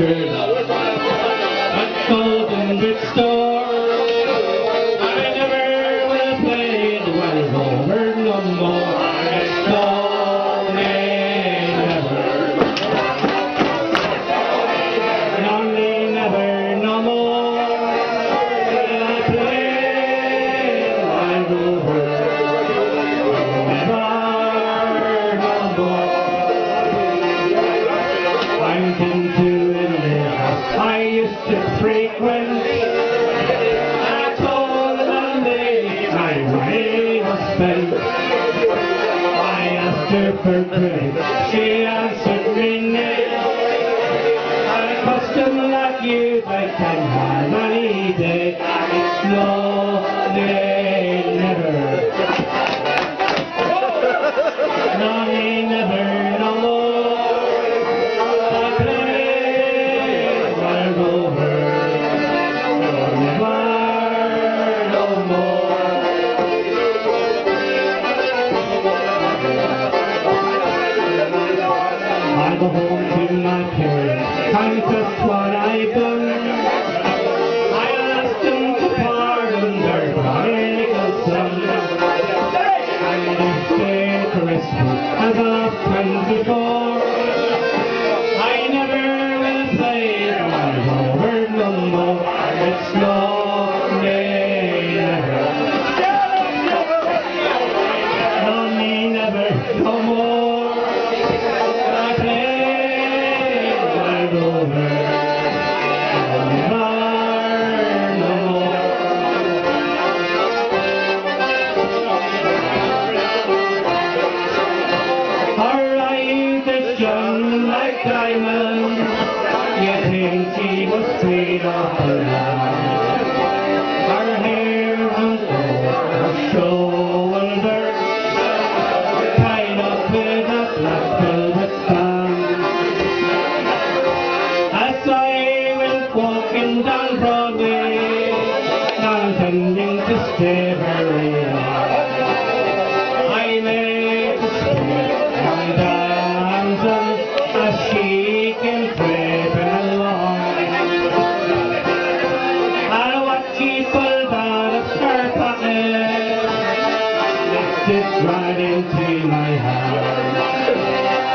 true. I was spent. I asked her for she answered me nay. A custom like you I can have any day. No, Go home to my parents, confess what I've done. I asked them to pardon their prodigal son. And they stayed Christmas as often before. I never will play wild rover no more. It's no like diamond, you think she was straight off the walking down Broadway, not intending to stay very long. I met a sweet young damsel as she came creeping along. And what she pulled out of her lifted right into my hand.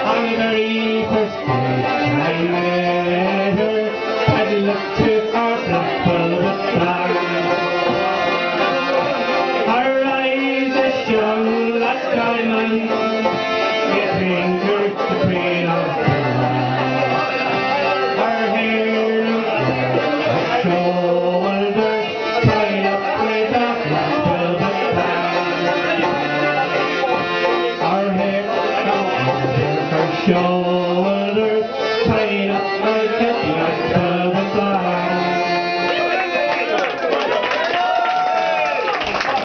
On the very first day I met show.